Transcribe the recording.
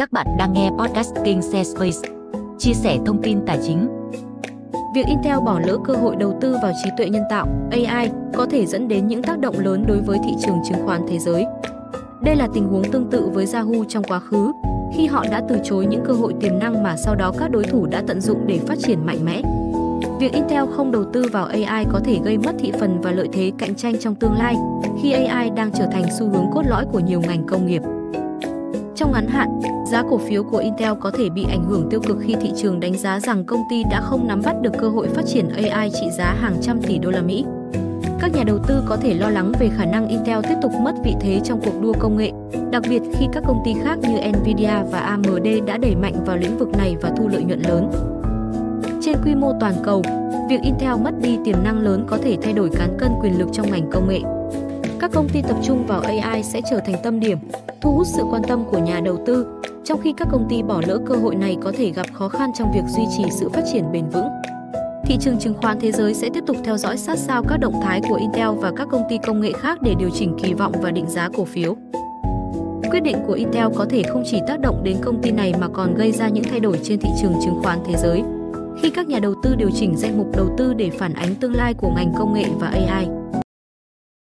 Các bạn đang nghe podcast King Space, chia sẻ thông tin tài chính. Việc Intel bỏ lỡ cơ hội đầu tư vào trí tuệ nhân tạo AI có thể dẫn đến những tác động lớn đối với thị trường chứng khoán thế giới. Đây là tình huống tương tự với Yahoo trong quá khứ, khi họ đã từ chối những cơ hội tiềm năng mà sau đó các đối thủ đã tận dụng để phát triển mạnh mẽ. Việc Intel không đầu tư vào AI có thể gây mất thị phần và lợi thế cạnh tranh trong tương lai, khi AI đang trở thành xu hướng cốt lõi của nhiều ngành công nghiệp. Trong ngắn hạn, giá cổ phiếu của Intel có thể bị ảnh hưởng tiêu cực khi thị trường đánh giá rằng công ty đã không nắm bắt được cơ hội phát triển AI trị giá hàng trăm tỷ đô la Mỹ. Các nhà đầu tư có thể lo lắng về khả năng Intel tiếp tục mất vị thế trong cuộc đua công nghệ, đặc biệt khi các công ty khác như Nvidia và AMD đã đẩy mạnh vào lĩnh vực này và thu lợi nhuận lớn. Trên quy mô toàn cầu, việc Intel mất đi tiềm năng lớn có thể thay đổi cán cân quyền lực trong ngành công nghệ. Các công ty tập trung vào AI sẽ trở thành tâm điểm, thu hút sự quan tâm của nhà đầu tư, trong khi các công ty bỏ lỡ cơ hội này có thể gặp khó khăn trong việc duy trì sự phát triển bền vững. Thị trường chứng khoán thế giới sẽ tiếp tục theo dõi sát sao các động thái của Intel và các công ty công nghệ khác để điều chỉnh kỳ vọng và định giá cổ phiếu. Quyết định của Intel có thể không chỉ tác động đến công ty này mà còn gây ra những thay đổi trên thị trường chứng khoán thế giới khi các nhà đầu tư điều chỉnh danh mục đầu tư để phản ánh tương lai của ngành công nghệ và AI.